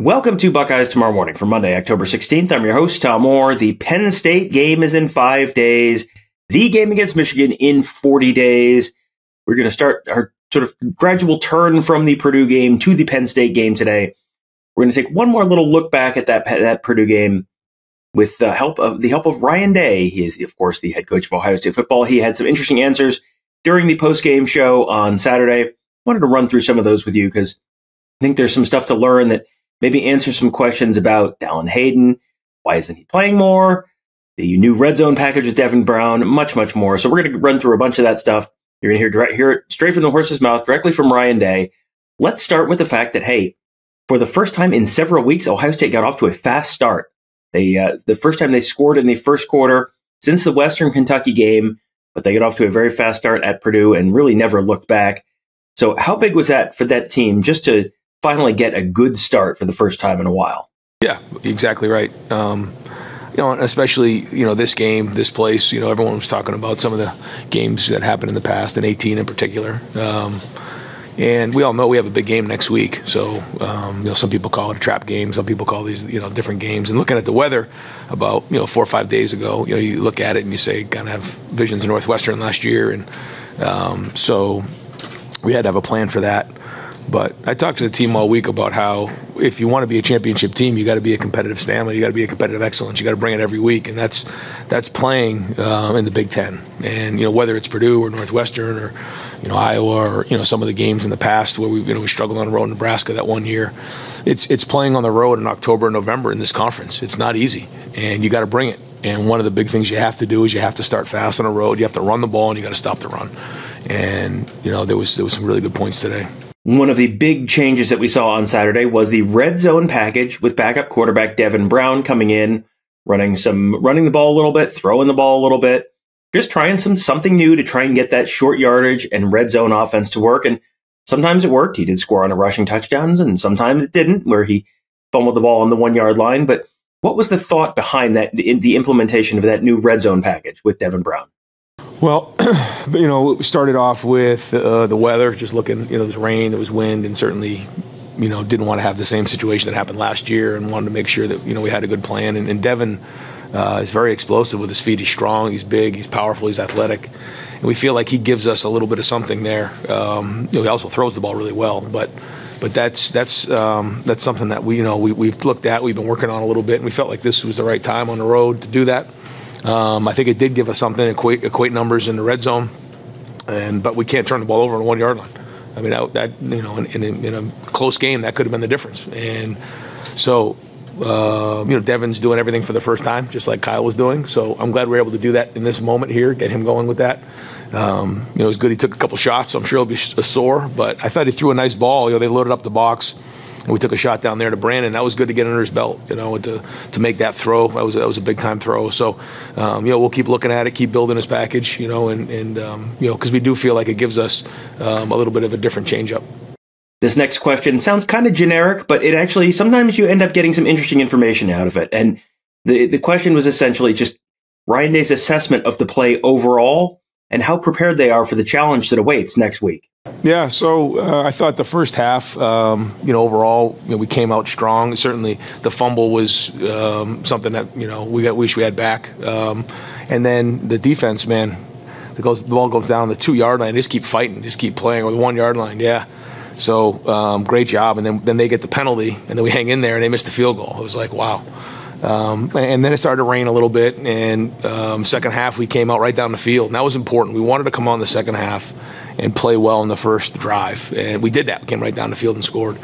Welcome to Buckeyes Tomorrow Morning for Monday, October 16th. I'm your host, Tom Moore. The Penn State game is in five days, the game against Michigan in 40 days. We're going to start our sort of gradual turn from the Purdue game to the Penn State game today. We're going to take one more little look back at that, that Purdue game with the help of the help of Ryan Day. He is, of course, the head coach of Ohio State football. He had some interesting answers during the post game show on Saturday. I wanted to run through some of those with you because I think there's some stuff to learn that maybe answer some questions about Dallan Hayden. Why isn't he playing more? The new red zone package with Devin Brown, much, much more. So we're going to run through a bunch of that stuff. You're going to hear, direct, hear it straight from the horse's mouth, directly from Ryan Day. Let's start with the fact that, hey, for the first time in several weeks, Ohio State got off to a fast start. They uh, the first time they scored in the first quarter since the Western Kentucky game, but they got off to a very fast start at Purdue and really never looked back. So, how big was that for that team just to finally get a good start for the first time in a while? Yeah, exactly right. Um, you know, especially you know this game, this place. You know, everyone was talking about some of the games that happened in the past, in 18 in particular. Um, and we all know we have a big game next week. So, um, you know, some people call it a trap game. Some people call these, you know, different games. And looking at the weather about, you know, four or five days ago, you know, you look at it and you say, kind of have visions of Northwestern last year. And um, so we had to have a plan for that. But I talked to the team all week about how if you want to be a championship team, you got to be a competitive stamina, you got to be a competitive excellence, you got to bring it every week, and that's that's playing uh, in the Big Ten. And you know whether it's Purdue or Northwestern or you know Iowa or you know some of the games in the past where we you know we struggled on the road in Nebraska that one year. It's it's playing on the road in October and November in this conference. It's not easy, and you got to bring it. And one of the big things you have to do is you have to start fast on the road. You have to run the ball and you got to stop the run. And you know there was there was some really good points today. One of the big changes that we saw on Saturday was the red zone package with backup quarterback Devin Brown coming in, running some running the ball a little bit, throwing the ball a little bit just trying some something new to try and get that short yardage and red zone offense to work. And sometimes it worked. He did score on a rushing touchdowns, and sometimes it didn't, where he fumbled the ball on the one yard line. But what was the thought behind that the implementation of that new red zone package with Devin Brown? Well, you know, we started off with uh, the weather, just looking, you know, there was rain, there was wind, and certainly, you know, didn't want to have the same situation that happened last year and wanted to make sure that, you know, we had a good plan. And, and Devin, uh, he's very explosive with his feet. He's strong. He's big. He's powerful. He's athletic. And we feel like he gives us a little bit of something there. Um, you know, he also throws the ball really well, but but that's that's um, that's something that we you know we, we've looked at. We've been working on a little bit, and we felt like this was the right time on the road to do that. Um, I think it did give us something equate equate numbers in the red zone, and but we can't turn the ball over on one yard line. I mean that, that you know in, in, in a close game that could have been the difference, and so uh, you know, Devin's doing everything for the first time, just like Kyle was doing. So I'm glad we are able to do that in this moment here, get him going with that. Um, you know, it was good. He took a couple shots, so I'm sure he'll be sore. But I thought he threw a nice ball. You know, they loaded up the box, and we took a shot down there to Brandon. That was good to get under his belt. You know, to to make that throw. That was that was a big time throw. So, um, you know, we'll keep looking at it, keep building his package. You know, and and um, you know, because we do feel like it gives us um, a little bit of a different changeup. This next question sounds kind of generic, but it actually sometimes you end up getting some interesting information out of it. And the the question was essentially just Ryan Day's assessment of the play overall and how prepared they are for the challenge that awaits next week. Yeah, so uh, I thought the first half, um, you know, overall, you know, we came out strong. Certainly, the fumble was um, something that you know we got, wish we had back. Um, and then the defense, man, the, goes, the ball goes down the two yard line. Just keep fighting, just keep playing, or the one yard line. Yeah, so um, great job. And then then they get the penalty, and then we hang in there, and they miss the field goal. It was like wow. Um, and then it started to rain a little bit, and um, second half we came out right down the field, and that was important. We wanted to come on the second half and play well in the first drive, and we did that. We came right down the field and scored.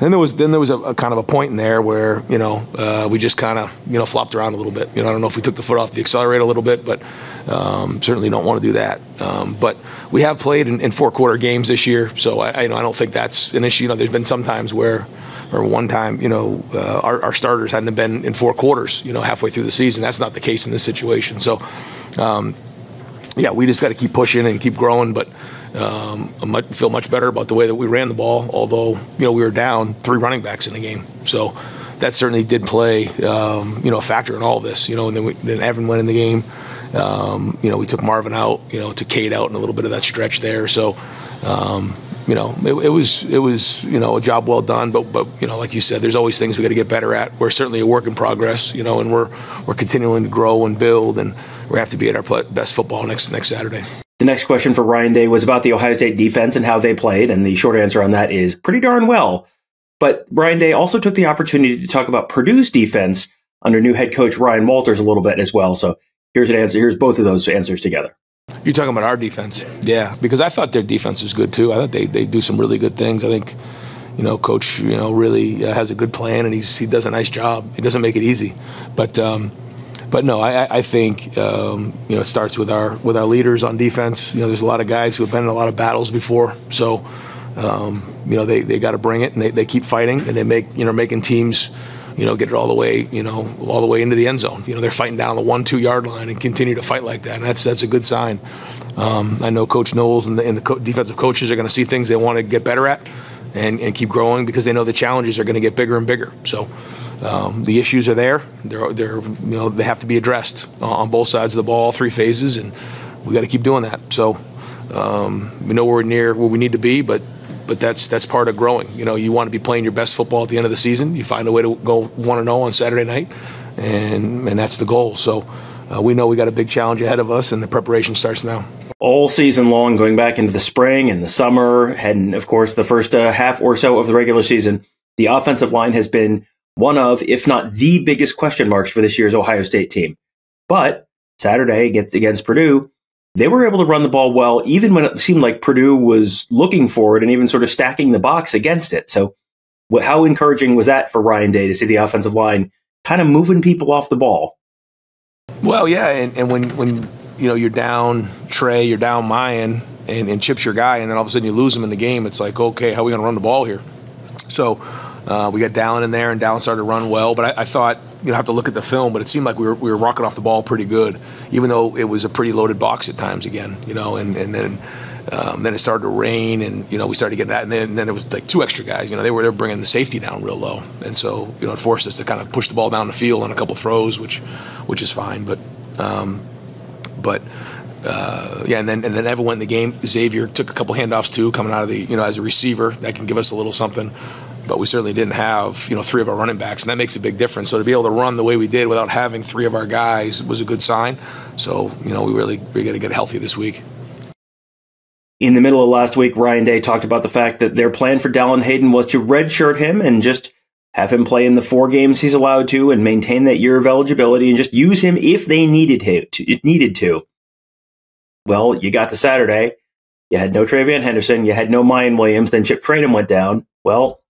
And there was then there was a, a kind of a point in there where you know uh, we just kind of you know flopped around a little bit. You know I don't know if we took the foot off the accelerator a little bit, but um, certainly don't want to do that. Um, but we have played in, in, four quarter games this year, so I, I, you know, I don't think that's an issue. You know, there's been some times where or one time, you know, uh, our, our, starters hadn't been in four quarters, you know, halfway through the season. That's not the case in this situation. So, um, yeah, we just got to keep pushing and keep growing. But um, I feel much better about the way that we ran the ball, although you know we were down three running backs in the game. So that certainly did play, um, you know, a factor in all this. You know, and then, we, then Evan went in the game. Um, you know, we took Marvin out, you know, to Cade out in a little bit of that stretch there. So, um, you know, it, it, was it was you know a job well done. But but you know, like you said, there's always things we got to get better at. We're certainly a work in progress, you know, and we're we're continuing to grow and build, and we have to be at our best football next next Saturday. The next question for Ryan Day was about the Ohio State defense and how they played, and the short answer on that is pretty darn well. But Ryan Day also took the opportunity to talk about Purdue's defense under new head coach Ryan Walters a little bit as well. So here's an answer. Here's both of those answers together. You're talking about our defense, yeah, because I thought their defense was good too. I thought they, they do some really good things. I think, you know, coach, you know, really uh, has a good plan and he's, he does a nice job. He doesn't make it easy, but um, but no, I, I think um, you know it starts with our with our leaders on defense. You know, there's a lot of guys who have been in a lot of battles before, so um, you know they, they got to bring it and they, they keep fighting and they make you know making teams you know, get it all the way, you know, all the way into the end zone. You know, they're fighting down the one, two yard line and continue to fight like that. And that's that's a good sign. Um, I know Coach Knowles and the, and the co- defensive coaches are going to see things they want to get better at and, and keep growing because they know the challenges are going to get bigger and bigger. So um, the issues are there. They're, they're, you know, they have to be addressed on both sides of the ball, all three phases, and we got to keep doing that. So um, we know we're near where we need to be, but but that's that's part of growing. You know, you want to be playing your best football at the end of the season. You find a way to go one and zero on Saturday night, and and that's the goal. So. Uh, we know we got a big challenge ahead of us, and the preparation starts now. All season long, going back into the spring and the summer, and of course the first uh, half or so of the regular season, the offensive line has been one of, if not the biggest question marks for this year's Ohio State team. But Saturday against, against Purdue, they were able to run the ball well, even when it seemed like Purdue was looking for it and even sort of stacking the box against it. So, how encouraging was that for Ryan Day to see the offensive line kind of moving people off the ball? Well, yeah, and, and when when you know you're down Trey, you're down Miyan, and, and Chip's your guy, and then all of a sudden you lose him in the game, it's like, okay, how are we going to run the ball here? So uh, we got Dallan in there, and Dallan started to run well. But I, I, thought, you know, have to look at the film, but it seemed like we were, we were rocking off the ball pretty good, even though it was a pretty loaded box at times again, you know, and, and then. Um, then it started to rain, and you know we started to get that, and then, and then, there was like two extra guys. You know they were they were bringing the safety down real low, and so you know it forced us to kind of push the ball down the field on a couple throws, which which is fine. But um, but uh, yeah, and then and then Evan went in the game. Xavier took a couple handoffs too, coming out of the you know as a receiver that can give us a little something but we certainly didn't have you know three of our running backs, and that makes a big difference. So to be able to run the way we did without having three of our guys was a good sign. So you know we really we got to get healthy this week. In the middle of last week, Ryan Day talked about the fact that their plan for Dallan Hayden was to redshirt him and just have him play in the four games he's allowed to and maintain that year of eligibility and just use him if they needed to. Needed to. Well, you got to Saturday. You had no TreVeyon Henderson. You had no Miyan Williams. Then Chip Trayanum went down. Well,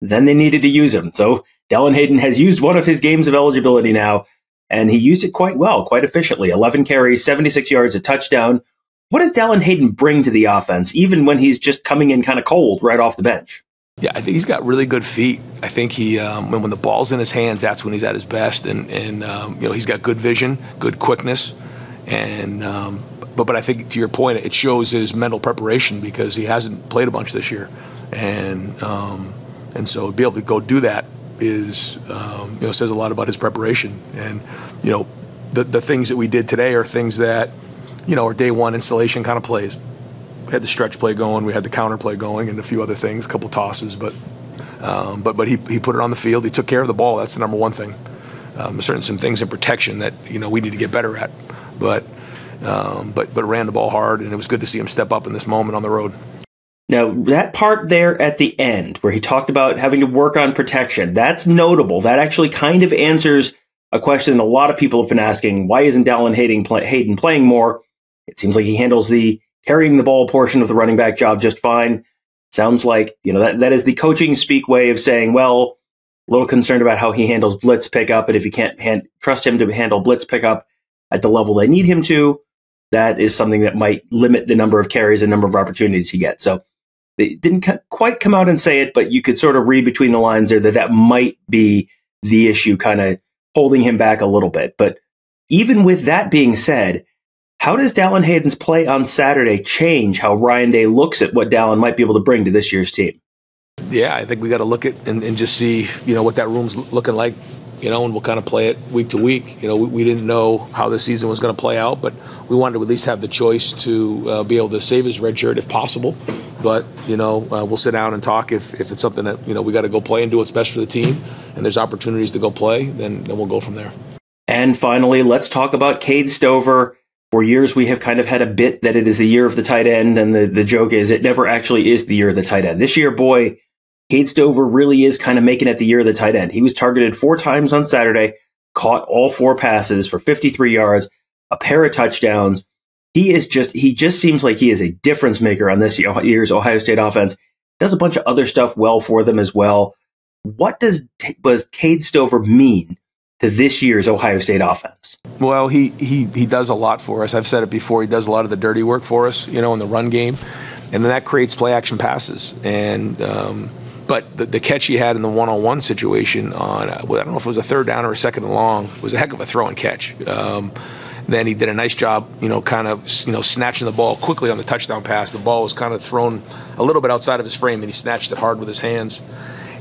then they needed to use him. So Dallan Hayden has used one of his games of eligibility now, and he used it quite well, quite efficiently. 11 carries, 76 yards, a touchdown. What does Dallan Hayden bring to the offense, even when he's just coming in kind of cold right off the bench? Yeah, I think he's got really good feet. I think he, um, when, when the ball's in his hands, that's when he's at his best. And, and um, you know, he's got good vision, good quickness. And, um, but, but I think to your point, it shows his mental preparation because he hasn't played a bunch this year. And, um, and so be able to go do that is, um, you know, says a lot about his preparation. And, you know, the, the things that we did today are things that, you know, are day one installation kind of plays. We had the stretch play going, we had the counter play going, and a few other things, a couple tosses, but um, but but he, he put it on the field. He took care of the ball. That's the number one thing. Um, certain some things in protection that you know we need to get better at, but um, but but ran the ball hard, and it was good to see him step up in this moment on the road. Now, that part there at the end where he talked about having to work on protection, that's notable. That actually kind of answers a question a lot of people have been asking. Why isn't Dallan Hayden, play, Hayden playing more? It seems like he handles the carrying the ball portion of the running back job just fine. Sounds like, you know, that, that is the coaching speak way of saying, well, a little concerned about how he handles blitz pickup. And if you can't hand, trust him to handle blitz pickup at the level they need him to, that is something that might limit the number of carries and number of opportunities he gets. So they didn't quite come out and say it, but you could sort of read between the lines there that that might be the issue kind of holding him back a little bit. But even with that being said, how does Dallan Hayden's play on Saturday change how Ryan Day looks at what Dallan might be able to bring to this year's team? Yeah, I think we got to look at and, and, just see, you know, what that room's looking like, you know, and we'll kind of play it week to week. You know, we, we didn't know how the season was going to play out, but we wanted to at least have the choice to uh, be able to save his red shirt if possible but you know uh, we'll sit down and talk if, if it's something that you know we got to go play and do what's best for the team, and there's opportunities to go play, then then we'll go from there. And finally, let's talk about Cade Stover. For years, we have kind of had a bit that it is the year of the tight end, and the, the joke is it never actually is the year of the tight end. This year, boy, Cade Stover really is kind of making it the year of the tight end. He was targeted four times on Saturday, caught all four passes for 53 yards, a pair of touchdowns. He is just, he just seems like he is a difference maker on this year's Ohio State offense. Does a bunch of other stuff well for them as well. What does, does Cade Stover mean to this year's Ohio State offense? Well, he, he, he does a lot for us. I've said it before. He does a lot of the dirty work for us, you know, in the run game. And then that creates play action passes. And, um, but the, the, catch he had in the one-on-one situation on, uh, well, I don't know if it was a third down or a second and long, was a heck of a throw and catch. Um, then he did a nice job, you know, kind of, you know, snatching the ball quickly on the touchdown pass. The ball was kind of thrown a little bit outside of his frame, and he snatched it hard with his hands.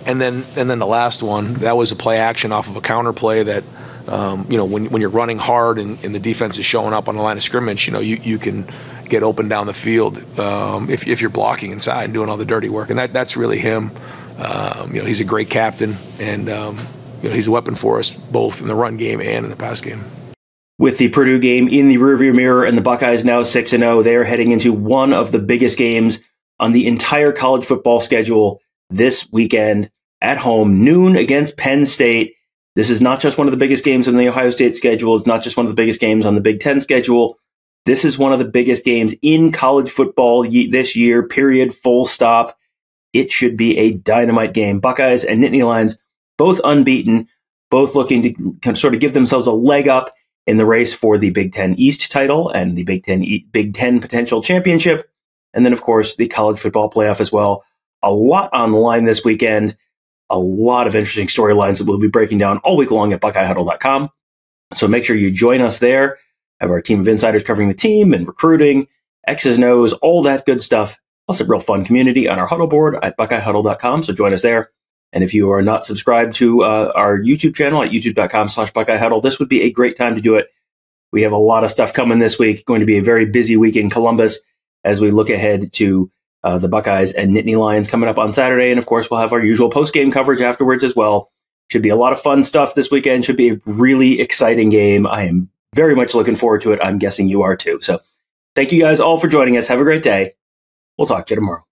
And then, and then the last one, that was a play action off of a counter play that, um, you know, when, when you're running hard and, and, the defense is showing up on the line of scrimmage, you know, you, you can get open down the field um, if, if you're blocking inside and doing all the dirty work. And that, that's really him. Um, you know, he's a great captain, and um, you know, he's a weapon for us both in the run game and in the pass game. With the Purdue game in the rearview mirror and the Buckeyes now 6 0, they are heading into one of the biggest games on the entire college football schedule this weekend at home, noon against Penn State. This is not just one of the biggest games on the Ohio State schedule. It's not just one of the biggest games on the Big Ten schedule. This is one of the biggest games in college football this year, period, full stop. It should be a dynamite game. Buckeyes and Nittany Lions, both unbeaten, both looking to sort of give themselves a leg up in the race for the Big Ten East title and the Big Ten, Big Ten potential championship. And then, of course, the college football playoff as well. A lot on the line this weekend a lot of interesting storylines that we'll be breaking down all week long at BuckeyeHuddle.com. So make sure you join us there. Have our team of insiders covering the team and recruiting, X's and O's, all that good stuff. Plus a real fun community on our huddle board at BuckeyeHuddle.com. So join us there. And if you are not subscribed to uh, our YouTube channel at youtube.com slash BuckeyeHuddle, this would be a great time to do it. We have a lot of stuff coming this week. Going to be a very busy week in Columbus as we look ahead to uh, the Buckeyes and Nittany Lions coming up on Saturday. And of course, we'll have our usual post game coverage afterwards as well. Should be a lot of fun stuff this weekend. Should be a really exciting game. I am very much looking forward to it. I'm guessing you are too. So thank you guys all for joining us. Have a great day. We'll talk to you tomorrow.